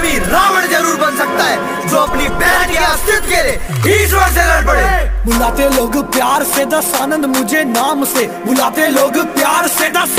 कभी रावण ज़रूर बन सकता है, जो अपनी बहन के अस्तित्व के लिए ईश्वर से लड़ पड़े। बुलाते लोग प्यार से, दस आनंद मुझे नाम से। बुलाते लोग प्यार से, दस